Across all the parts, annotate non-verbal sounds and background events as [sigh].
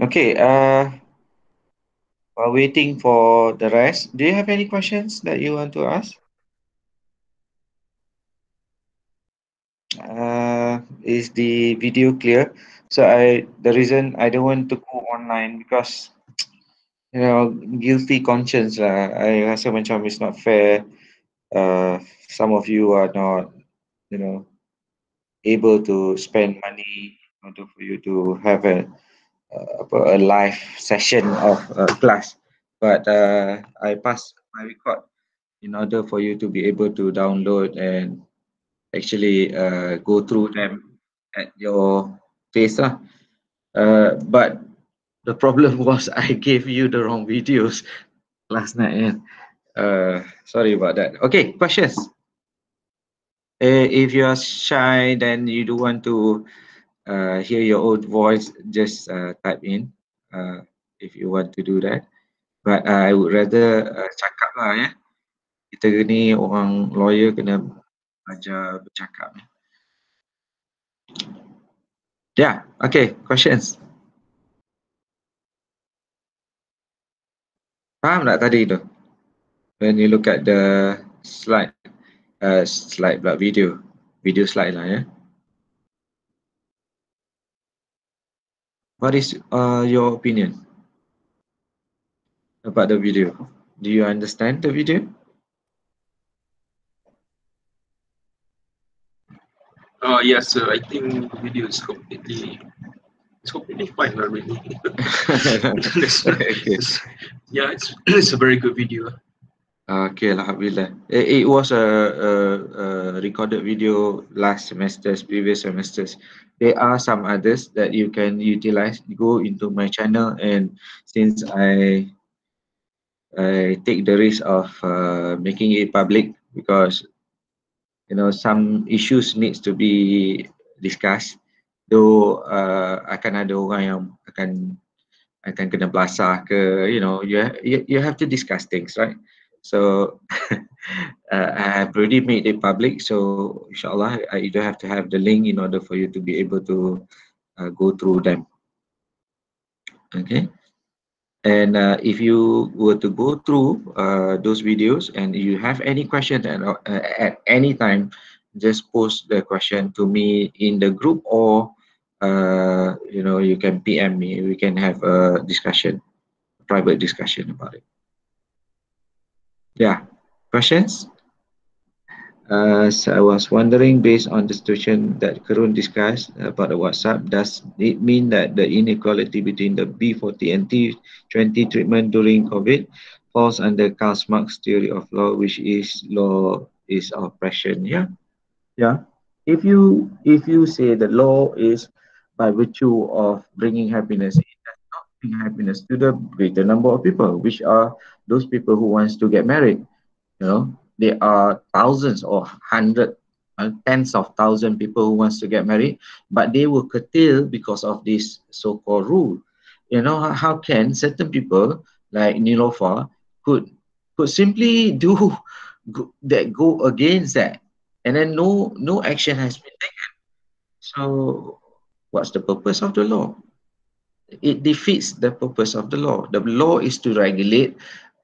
Okay. Uh, while waiting for the rest, do you have any questions that you want to ask? Uh, is the video clear? So I the reason I don't want to go online because you know guilty conscience lah. I rasa macam it's not fair. Uh, some of you are not, you know, able to spend money in order for you to have a uh, a live session of a class. But uh, I pass my record in order for you to be able to download and actually uh, go through them at your pace lah. Uh, but the problem [laughs] was I gave you the wrong videos last night. Yeah. Uh, sorry about that. Okay, questions. Uh, if you are shy, then you do want to uh, hear your own voice, just uh, type in uh, if you want to do that. But uh, I would rather uh, cakap lah ya. Kita ni orang lawyer kena belajar bercakap. Yeah, okay, questions. Faham tak tadi tu? when you look at the slide, uh, slide pula video, video slide lah ya. What is uh, your opinion about the video? Do you understand the video? Uh, yes, sir. I think the video is completely it's completely fine already. [laughs] [laughs] okay. Yeah, it's it's a very good video. Okay, Alhamdulillah. It, it was a, a, a recorded video last semesters, previous semesters. There are some others that you can utilize. Go into my channel and since I I take the risk of uh, making it public because you know some issues needs to be discussed. Though uh, akan ada orang yang akan akan kena belasah ke, you know, you, you you have to discuss things, right? So [laughs] uh, I have already made it public. So inshallah, I, you don't have to have the link in order for you to be able to uh, go through them. Okay. And uh, if you were to go through uh, those videos and you have any question at, uh, at any time, just post the question to me in the group or uh, you know you can PM me. We can have a discussion, private discussion about it. Yeah, questions? Uh, so I was wondering, based on the situation that Karun discussed about the WhatsApp, does it mean that the inequality between the B40 and T20 treatment during COVID falls under Karl Marx theory of law, which is law is oppression? Yeah, yeah. If you if you say the law is by virtue of bringing happiness, it does not bring happiness to the greater number of people, which are those people who wants to get married. You know there are thousands or hundred uh, tens of thousand people who wants to get married but they will curtail because of this so-called rule. You know how, how can certain people like Neelofa could could simply [laughs] do go, that go against that? And then no no action has been taken. So what's the purpose of the law it defeats the purpose of the law the law is to regulate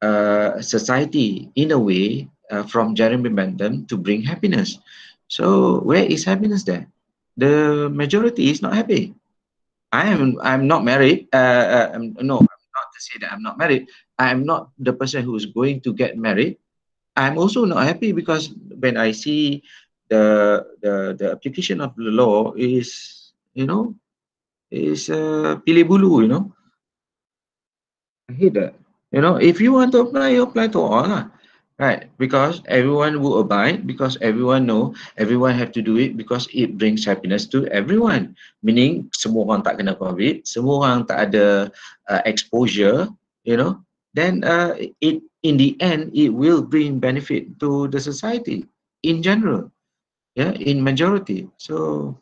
uh, society in a way uh, from Jeremy Bentham to bring happiness. So where is happiness there? The majority is not happy. I am I'm not married. Uh, uh, no, not to say that I'm not married. I'm not the person who is going to get married. I'm also not happy because when I see the the the application of the law is you know is uh, pilih bulu, you know. I hate that. You know, if you want to apply, you apply to all lah. Right, because everyone will abide, because everyone know, everyone have to do it because it brings happiness to everyone. Meaning, semua orang tak kena COVID, semua orang tak ada uh, exposure, you know, then uh, it in the end, it will bring benefit to the society in general, yeah, in majority. So,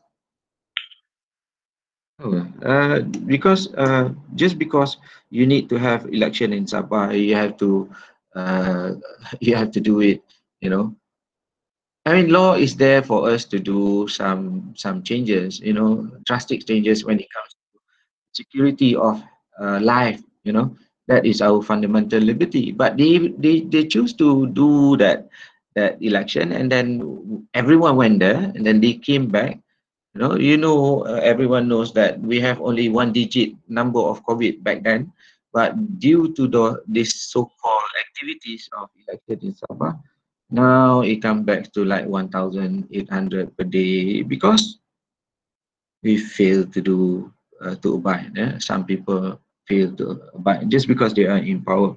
uh, because uh, just because you need to have election in Sabah, you have to uh, [laughs] you have to do it. You know, I mean, law is there for us to do some some changes. You know, drastic changes when it comes to security of uh, life, you know, that is our fundamental liberty. But they, they, they choose to do that, that election and then everyone went there and then they came back. You know, you know, uh, everyone knows that we have only one digit number of COVID back then. But due to the this so-called activities of election in Sabah, now it come back to like 1,800 per day because we fail to do uh, to abide. Eh? Some people fail to abide just because they are in power.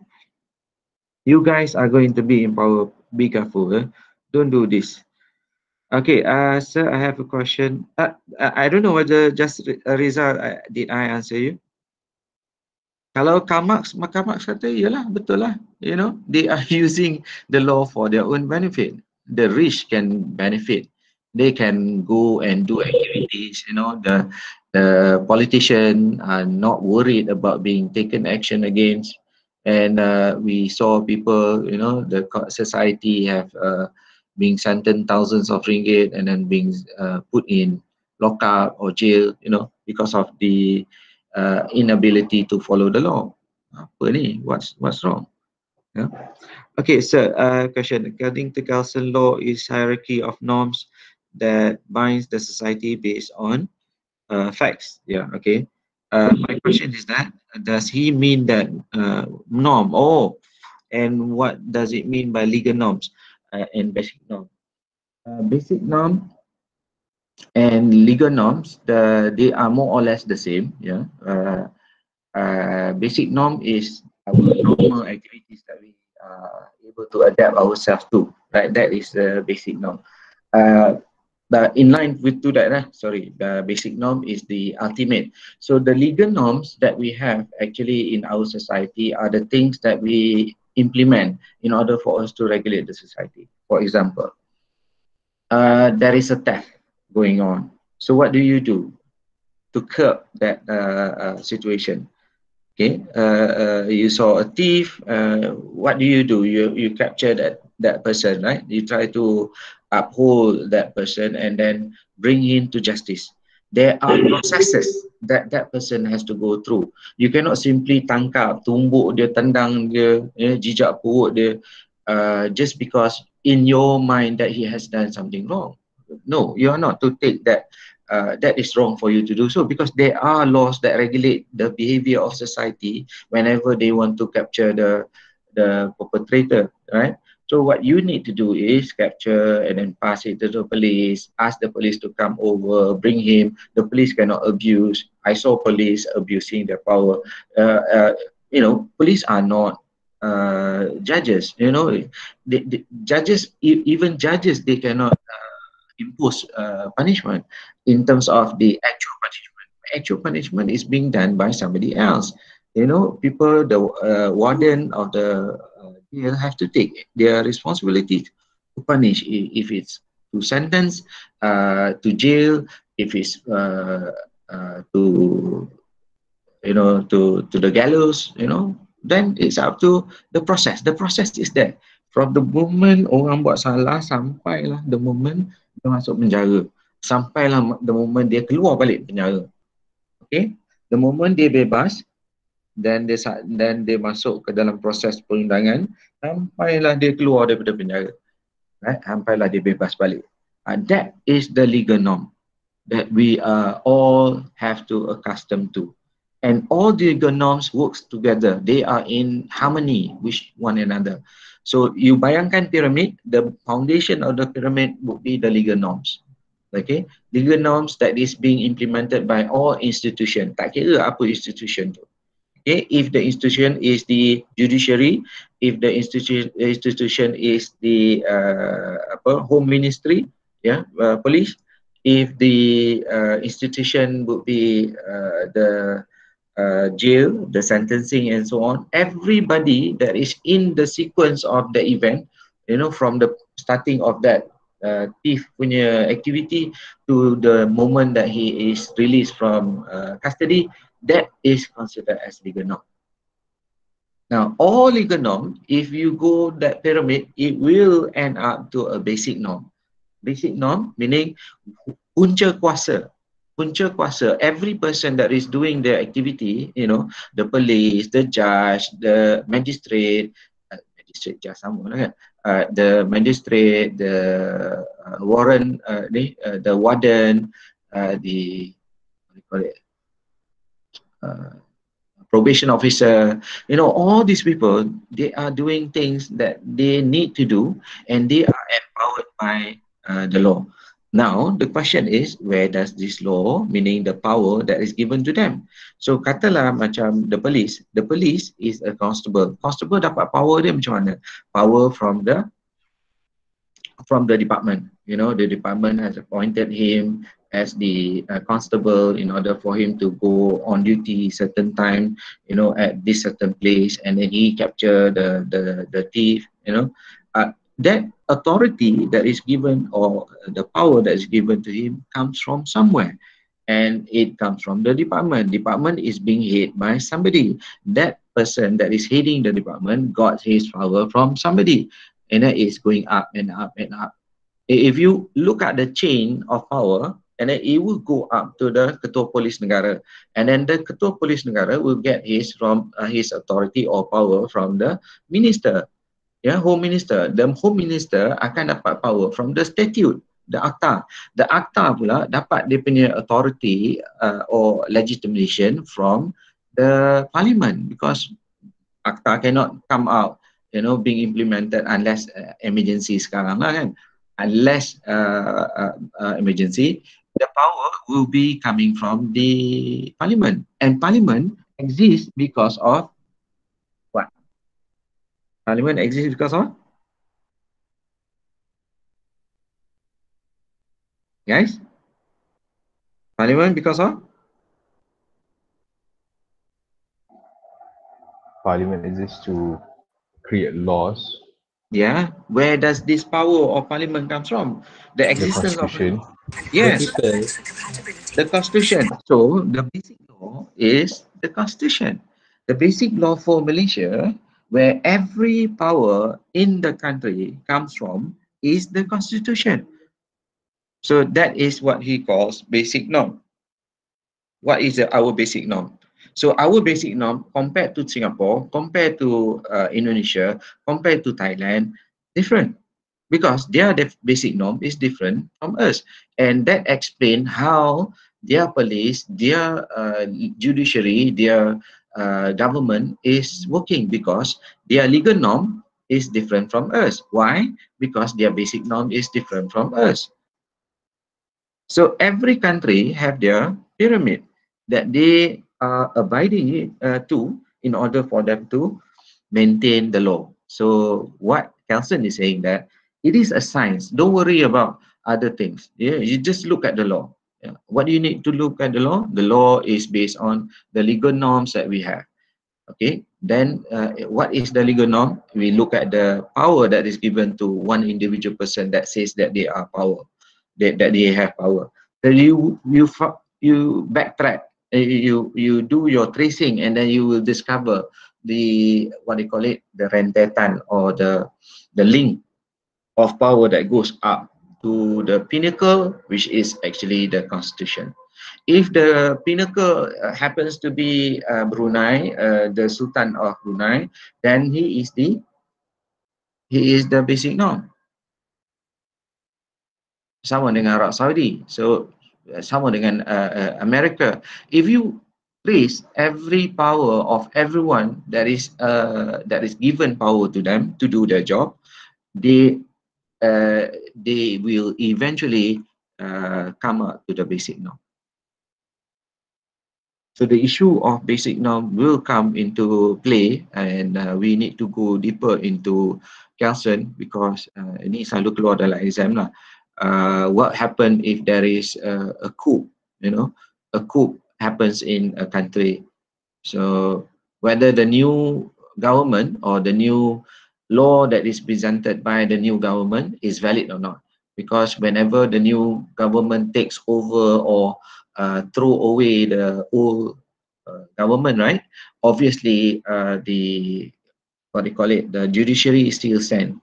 You guys are going to be in power. Be careful. Eh? Don't do this. Okay, uh, sir, I have a question. Uh, I don't know whether just Rizal, uh, did I answer you? Kalau Kamax, Kamax kata, yalah, betul lah. You know, they are [laughs] using the law for their own benefit. The rich can benefit. They can go and do activities, you know, the the politician are not worried about being taken action against. And uh, we saw people, you know, the society have uh, being sentenced thousands of ringgit and then being uh, put in lockup or jail, you know, because of the uh, inability to follow the law. Apa ni? What's what's wrong? Yeah. Okay, so uh, question. According to Kelsen law, is hierarchy of norms that binds the society based on uh, facts. Yeah. Okay. Uh, my question is that does he mean that uh, norm? Oh, and what does it mean by legal norms and basic norm? Uh, basic norm and legal norms the they are more or less the same yeah. Uh, uh, basic norm is our normal activities that we are able to adapt ourselves to right? That is the basic norm. Uh, but in line with to that uh, sorry the basic norm is the ultimate. So the legal norms that we have actually in our society are the things that we implement in order for us to regulate the society for example uh, there is a theft going on. So what do you do to curb that uh, uh, situation? Okay, uh, uh, you saw a thief. Uh, what do you do? You you capture that that person, right? You try to uphold that person and then bring him to justice. There are processes that that person has to go through. You cannot simply tangkap, tumbuk dia, tendang dia, eh, jijak perut dia, uh, just because in your mind that he has done something wrong no you are not to take that uh, that is wrong for you to do so because there are laws that regulate the behavior of society whenever they want to capture the the perpetrator right so what you need to do is capture and then pass it to the police ask the police to come over bring him the police cannot abuse i saw police abusing their power uh, uh, you know police are not uh, judges you know the, the judges e- even judges they cannot uh, impose uh, punishment in terms of the actual punishment. Actual punishment is being done by somebody else. You know, people, the uh, warden of the jail have to take their responsibility to punish if it's to sentence, uh, to jail, if it's uh, uh, to, you know, to, to the gallows, you know, then it's up to the process. The process is there. From the moment orang buat salah sampailah the moment dia masuk penjara sampailah the moment dia keluar balik penjara okay the moment dia bebas dan dia dan dia masuk ke dalam proses perundangan sampailah dia keluar daripada penjara right sampailah dia bebas balik uh, that is the legal norm that we uh, all have to accustom to and all the legal norms works together they are in harmony with one another So you bayangkan pyramid, the foundation of the pyramid would be the legal norms. Okay, legal norms that is being implemented by all institution. Tak kira apa institution tu. Okay, if the institution is the judiciary, if the institution institution is the uh, apa home ministry, yeah, uh, police, if the uh, institution would be uh, the uh, jail, the sentencing and so on, everybody that is in the sequence of the event, you know, from the starting of that uh, thief punya activity to the moment that he is released from uh, custody, that is considered as legal norm. Now, all legal norm, if you go that pyramid, it will end up to a basic norm. Basic norm meaning punca kuasa punca kuasa every person that is doing the activity you know the police the judge the magistrate uh, magistrate judge sama lah kan uh, the magistrate the uh, warrant uh, ni uh, the warden uh, the what do you call it uh, probation officer you know all these people they are doing things that they need to do and they are empowered by uh, the law Now, the question is, where does this law, meaning the power that is given to them? So, katalah macam the police. The police is a constable. Constable dapat power dia macam mana? Power from the from the department. You know, the department has appointed him as the uh, constable in order for him to go on duty certain time, you know, at this certain place, and then he capture the the the thief. You know, uh, that authority that is given or the power that is given to him comes from somewhere and it comes from the department. Department is being headed by somebody. That person that is heading the department got his power from somebody and it is going up and up and up. If you look at the chain of power and then it will go up to the ketua polis negara. And then the ketua polis negara will get his from uh, his authority or power from the minister. Ya home minister. The home minister akan dapat power from the statute the akta the akta pula dapat dia punya authority uh, or legitimation from the parliament because akta cannot come out you know being implemented unless uh, emergency sekarang lah kan. Unless uh, uh, uh, emergency the power will be coming from the parliament and parliament exists because of what? Parliament exists because of Guys? Parliament because of? Parliament exists to create laws. Yeah. Where does this power of Parliament comes from? The existence the Constitution. of Yes. The Constitution. So the basic law is the Constitution. The basic law for Malaysia where every power in the country comes from is the constitution. So that is what he calls basic norm. What is the, our basic norm? So our basic norm compared to Singapore, compared to uh, Indonesia, compared to Thailand, different because their basic norm is different from us. And that explains how their police, their uh, judiciary, their uh, government is working because their legal norm is different from us. Why? Because their basic norm is different from us. So every country have their pyramid that they are abiding uh, to in order for them to maintain the law. So what Kelsen is saying that it is a science. Don't worry about other things. Yeah, you just look at the law. Yeah. What do you need to look at the law? The law is based on the legal norms that we have. Okay, then uh, what is the legal norm? We look at the power that is given to one individual person that says that they are power, that, that they have power. Then you you you backtrack, uh, you you do your tracing, and then you will discover the what you call it, the rentetan or the the link of power that goes up to the pinnacle, which is actually the constitution. If the pinnacle uh, happens to be uh, Brunei, uh, the Sultan of Brunei, then he is the he is the basic norm. Sama dengan Arab Saudi. So uh, sama dengan uh, uh, America. If you place every power of everyone that is uh, that is given power to them to do their job, they they will eventually uh, come up to the basic norm. So the issue of basic norm will come into play and uh, we need to go deeper into Kelsen because uh, ini selalu keluar dalam exam lah. Uh, what happen if there is a, a coup, you know, a coup happens in a country. So whether the new government or the new law that is presented by the new government is valid or not. Because whenever the new government takes over or uh, throw away the old uh, government, right? Obviously, uh, the what they call it, the judiciary is still sent,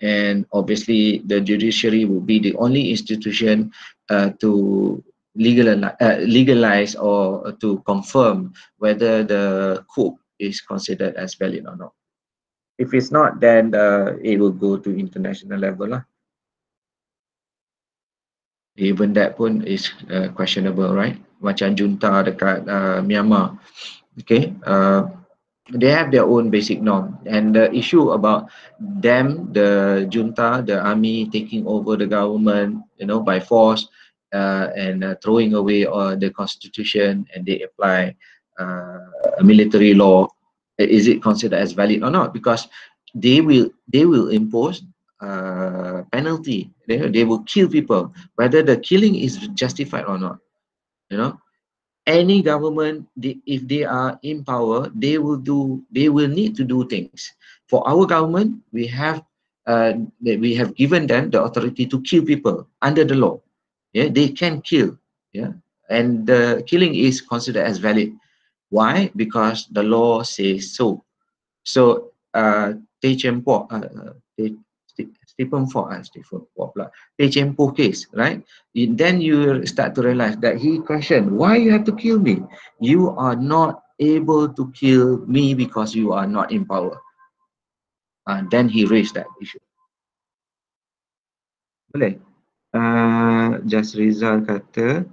and obviously the judiciary will be the only institution uh, to uh, legalize or to confirm whether the coup is considered as valid or not. If it's not, then uh, it will go to international level lah. Even that pun is uh, questionable, right? Macam junta dekat uh, Myanmar, okay? Uh, they have their own basic norm and the issue about them the junta the army taking over the government you know by force uh, and uh, throwing away uh, the constitution and they apply uh, military law is it considered as valid or not? Because they will they will impose uh, penalty. They, they will kill people whether the killing is justified or not. You know any government they, if they are in power they will do they will need to do things. For our government we have uh, we have given them the authority to kill people under the law. Yeah they can kill. Yeah and the killing is considered as valid why because the law says so so uh Teh Cheng Poh, uh, Stephen Ford, uh, Stephen Ford pula, Teh Cheng Poh case, right? Then you start to realize that he questioned, why you have to kill me? You are not able to kill me because you are not in power. And then he raised that issue. Boleh? Uh, Just Rizal kata,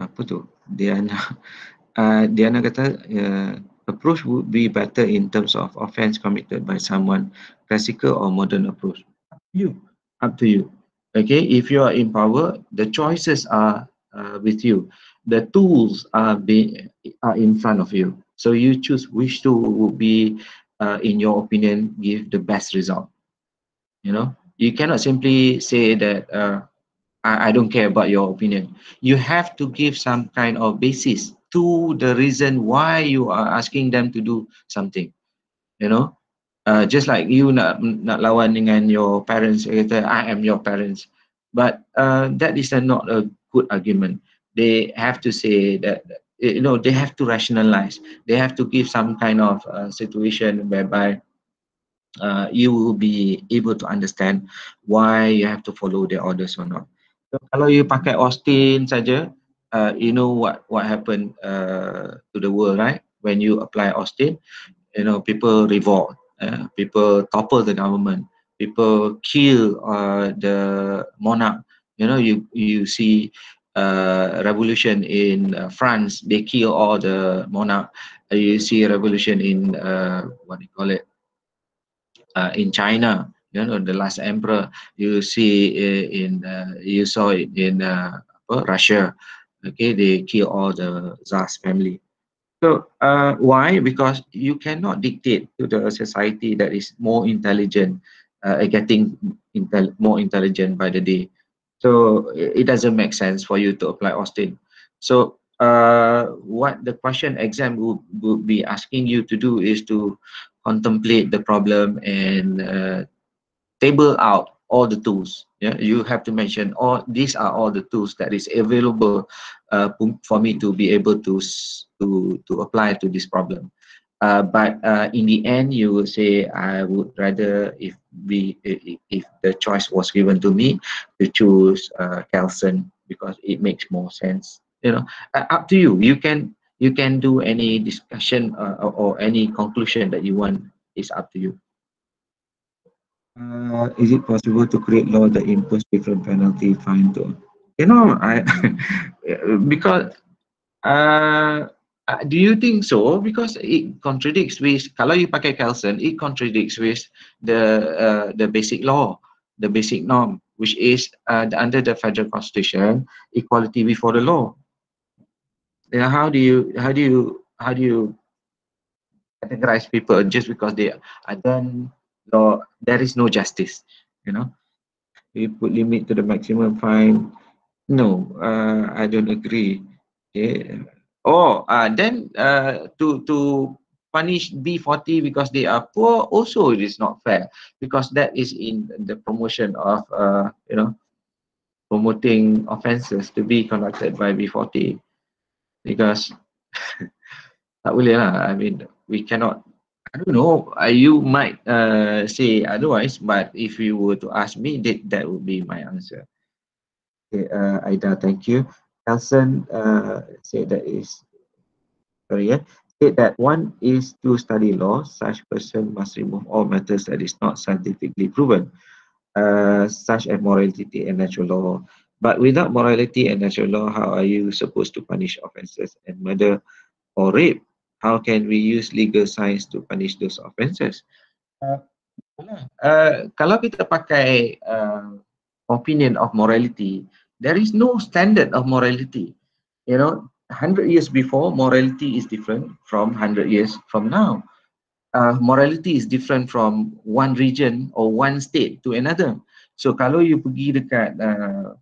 apa tu? Diana, [laughs] uh, Diana kata, uh, approach would be better in terms of offense committed by someone classical or modern approach? You. Up to you. Okay if you are in power the choices are uh, with you. The tools are be are in front of you. So you choose which tool would be uh, in your opinion give the best result. You know? You cannot simply say that uh, I, I don't care about your opinion. You have to give some kind of basis to the reason why you are asking them to do something you know? Uh, just like you nak nak lawan dengan your parents I am your parents. But uh, that is a, not a good argument. They have to say that you know they have to rationalize. They have to give some kind of uh, situation whereby uh, you will be able to understand why you have to follow their orders or not so, kalau you pakai Austin saja uh, you know what what happened uh, to the world, right? When you apply Austin, you know people revolt, uh, people topple the government, people kill uh, the monarch. You know, you you see uh, revolution in uh, France, they kill all the monarch. Uh, you see revolution in uh, what do you call it? Uh, in China, you know, the last emperor. You see uh, in uh, you saw it in uh, Russia. Okay they kill all the Tsar's family. So uh, why? Because you cannot dictate to the society that is more intelligent uh, getting intel more intelligent by the day. So it doesn't make sense for you to apply Austin. So uh, what the question exam would, would be asking you to do is to contemplate the problem and uh, table out all the tools. Yeah you have to mention all these are all the tools that is available uh, for me to be able to to to apply to this problem. Uh, but uh, in the end you will say i would rather if we if, the choice was given to me to choose uh, because it makes more sense. You know uh, up to you. You can you can do any discussion uh, or, or any conclusion that you want. It's up to you uh, is it possible to create law that impose different penalty fine to you know i [laughs] because uh, do you think so? Because it contradicts with kalau you pakai Kelsen it contradicts with the uh, the basic law the basic norm which is uh, under the federal constitution equality before the law. Then how do you how do you how do you categorize people just because they are done law there is no justice you know. We put limit to the maximum fine. No uh, i don't agree. Okay oh uh, then uh, to to punish b40 because they are poor also it is not fair because that is in the promotion of uh, you know promoting offences to be conducted by b40 because [laughs] tak boleh lah. I mean we cannot I don't know. Uh, you might uh, say otherwise, but if you were to ask me, that that would be my answer. Okay, uh, Aida, thank you. Nelson uh, said that is, sorry, yeah, said that one is to study law, such person must remove all matters that is not scientifically proven, uh, such as morality and natural law. But without morality and natural law, how are you supposed to punish offences and murder or rape? How can we use legal science to punish those offences? Uh, uh, kalau kita pakai uh, opinion of morality, there is no standard of morality. You know, 100 years before, morality is different from 100 years from now. Uh, morality is different from one region or one state to another. So kalau you pergi dekat uh,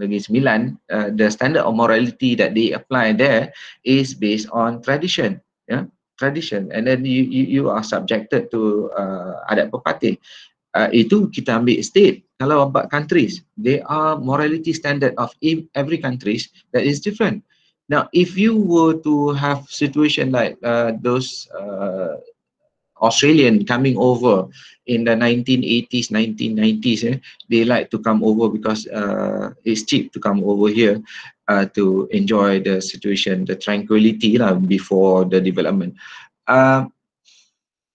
Negeri Sembilan, uh, the standard of morality that they apply there is based on tradition, yeah, tradition, and then you you, you are subjected to uh, adat pepatih. Uh, itu kita ambil state. Kalau about countries, they are morality standard of every countries that is different. Now, if you were to have situation like uh, those uh, Australian coming over in the 1980s, 1990s, eh, they like to come over because uh, it's cheap to come over here uh, to enjoy the situation, the tranquility lah, before the development. Uh,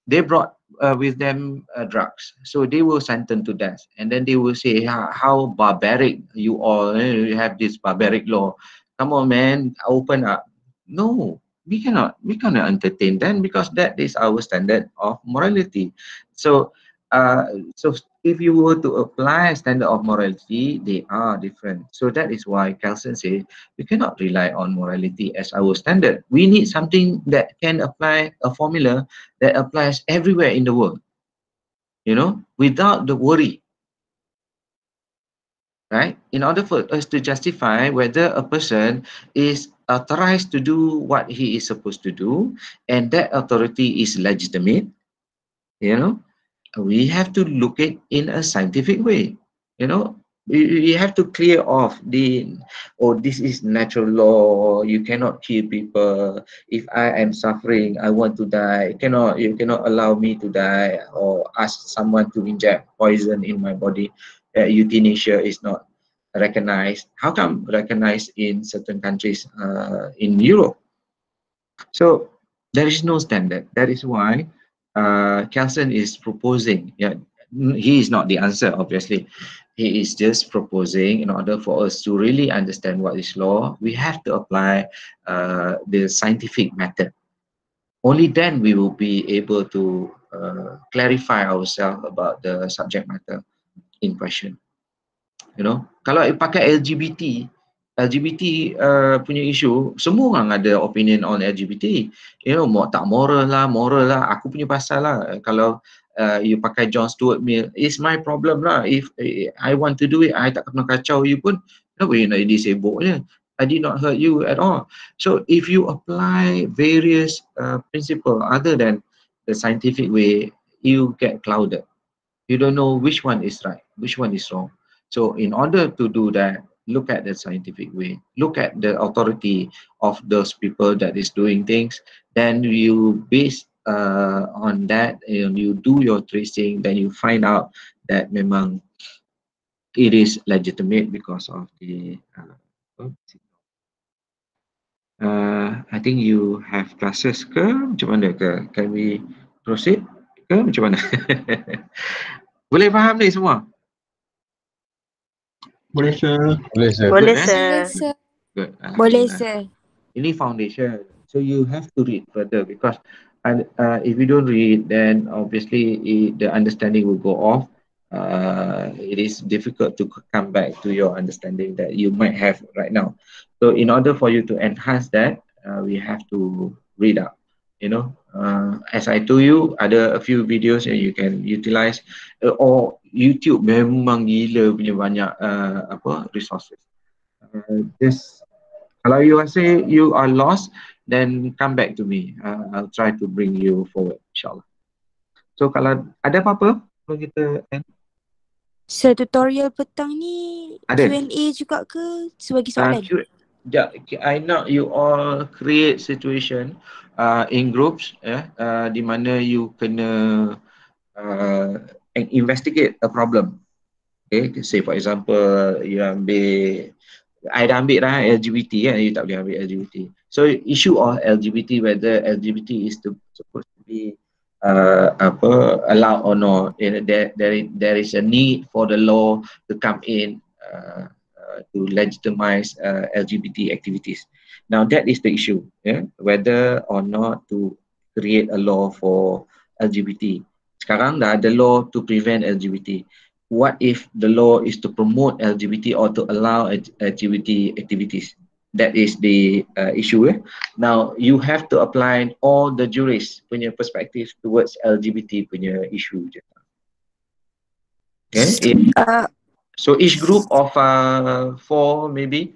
they brought uh, with them uh, drugs. So they were sentenced to death. And then they will say, how barbaric you all, eh? you have this barbaric law. Come on, man, open up. No, we cannot we cannot entertain them because that is our standard of morality so uh, so if you were to apply a standard of morality they are different. So that is why Kelsen say we cannot rely on morality as our standard. We need something that can apply a formula that applies everywhere in the world you know without the worry right? In order for us to justify whether a person is authorized to do what he is supposed to do and that authority is legitimate you know we have to look at in a scientific way you know you, have to clear off the oh this is natural law you cannot kill people if i am suffering i want to die cannot you cannot allow me to die or ask someone to inject poison in my body uh, euthanasia is not recognized. How come recognized in certain countries uh, in Europe? So there is no standard. That is why uh, Kelsen is proposing. Yeah, he is not the answer, obviously. He is just proposing in order for us to really understand what is law, we have to apply uh, the scientific method. Only then we will be able to uh, clarify ourselves about the subject matter in question. you know kalau pakai LGBT LGBT uh, punya isu semua orang ada opinion on LGBT you know tak moral lah moral lah. Aku punya pasal lah. Kalau uh, you pakai John Stuart Mill it's my problem lah. If uh, I want to do it I tak kena kacau you pun kenapa you nak jadi sibuk je I did not hurt you at all. So if you apply various uh, principle other than the scientific way you get clouded. You don't know which one is right which one is wrong. So in order to do that, look at the scientific way, look at the authority of those people that is doing things, then you base uh, on that, and you do your tracing, then you find out that memang it is legitimate because of the uh, uh, I think you have classes ke macam mana ke? Can we proceed ke macam mana? [laughs] Boleh faham ni semua? Boleh sir. Boleh sir. Boleh eh? sir. Good. Boleh Alhamdulillah. sir. Ini foundation. So you have to read further because uh, uh, if you don't read, then obviously it, the understanding will go off. Uh, it is difficult to come back to your understanding that you might have right now. So in order for you to enhance that, uh, we have to read up. You know, uh, as I told you, ada a few videos that you can utilize uh, or YouTube memang gila punya banyak uh, apa resources. Uh, this kalau you rasa you are lost, then come back to me. Uh, I'll try to bring you forward, insyaAllah. So kalau ada apa-apa, kalau kita end. Sir, tutorial petang ni Ada. Q&A juga ke? Sebagai soalan? Uh, Q- Ja, I know you all create situation uh, in groups ya, uh, di mana you kena uh, investigate a problem. Okay, say for example, you ambil, I dah ambil dah LGBT kan, you tak boleh ambil LGBT. So issue of LGBT, whether LGBT is to, supposed to be uh, apa allowed or not, there, there, there is a need for the law to come in uh, uh, to legitimize uh, LGBT activities. Now that is the issue, yeah, whether or not to create a law for LGBT. Sekarang dah ada law to prevent LGBT what if the law is to promote LGBT or to allow LGBT activities? That is the uh, issue. Eh? Now you have to apply all the jurists punya perspective towards LGBT punya issue je. Okay. Uh, so each group of uh, four maybe,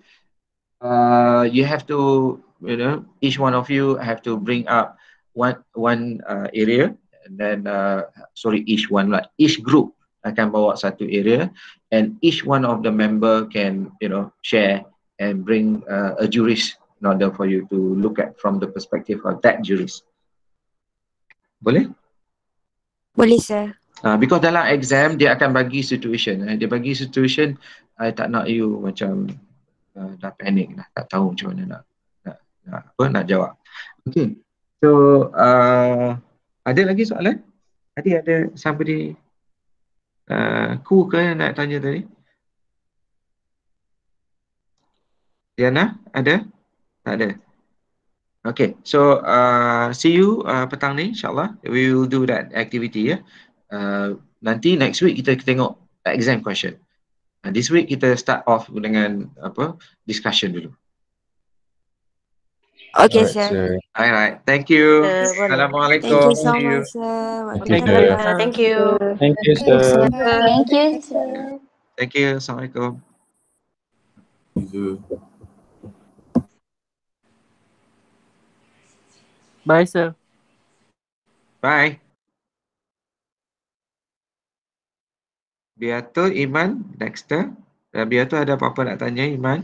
uh, you have to you know each one of you have to bring up one one uh, area and then uh, sorry each one like each group akan bawa satu area and each one of the member can you know share and bring uh, a jurist in order for you to look at from the perspective of that jurist. Boleh? boleh sir. Uh, because dalam exam dia akan bagi situation. Eh. Dia bagi situation, I tak nak you macam uh, dah panik dah, tak tahu macam mana nak, nak, nak apa nak jawab. Okay. So uh, ada lagi soalan? Tadi ada somebody Uh, ku ke nak tanya tadi? Diana, ada? Tak ada. Okay, so uh, see you uh, petang ni insyaAllah. We will do that activity ya. Uh, nanti next week kita tengok exam question. Uh, this week kita start off dengan apa discussion dulu. Okay Alright, sir. sir. Alright, thank you. Uh, boleh. Assalamualaikum. Thank you so you. much sir. Thank you. Waalaikumsalam. Thank you. Thank you, sir. Thank you, sir. Thank you. Assalamualaikum. Bye, sir. Bye. Biatul, Iman, Dexter. Biatul ada apa-apa nak tanya Iman?